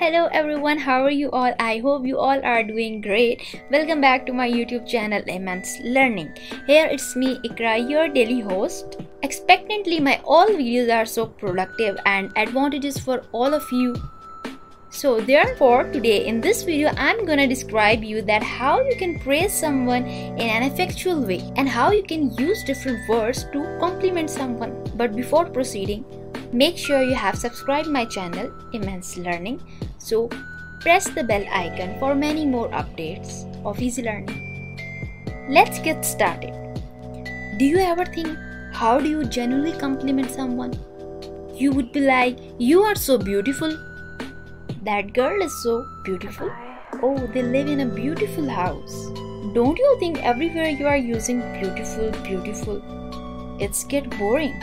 hello everyone. How are you all? I hope you all are doing great. Welcome back to my youtube channel immense learning. Here it's me ikra your daily host. Expectantly my all videos are so productive and advantages for all of you. So therefore today in this video i'm gonna describe you that how you can praise someone in an effectual way and how you can use different words to compliment someone. But before proceeding Make sure you have subscribed my channel Immense Learning. So press the bell icon for many more updates of easy learning. Let's get started. Do you ever think how do you genuinely compliment someone? You would be like, you are so beautiful. That girl is so beautiful. Oh, they live in a beautiful house. Don't you think everywhere you are using beautiful, beautiful? It's get boring.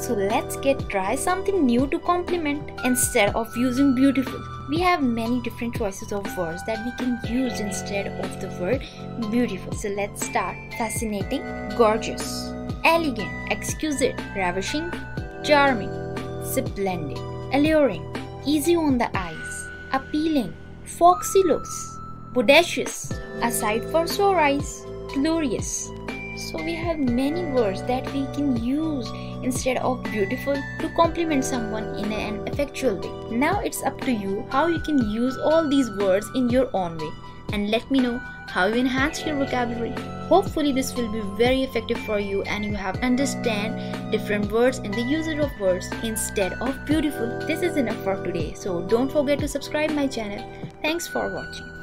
So let's get try something new to compliment instead of using beautiful. We have many different choices of words that we can use instead of the word beautiful. So let's start. Fascinating, gorgeous, elegant, exquisite, ravishing, charming, splendid, alluring, easy on the eyes, appealing, foxy looks, bodacious, a sight for sore eyes, glorious. So we have many words that we can use instead of beautiful to compliment someone in an effectual way. Now it's up to you how you can use all these words in your own way and let me know how you enhance your vocabulary. Hopefully this will be very effective for you and you have understand different words and the usage of words instead of beautiful. This is enough for today so don't forget to subscribe my channel. Thanks for watching.